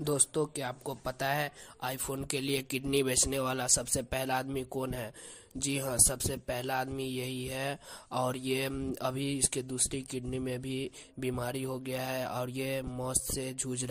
दोस्तों, क्या आपको पता है आईफोन के लिए किडनी बेचने वाला सबसे पहला आदमी कौन है? जी हाँ सबसे पहला आदमी यही है और ये अभी इसके दूसरी किडनी में भी बीमारी हो गया है और ये मौत से जूझ रहा है।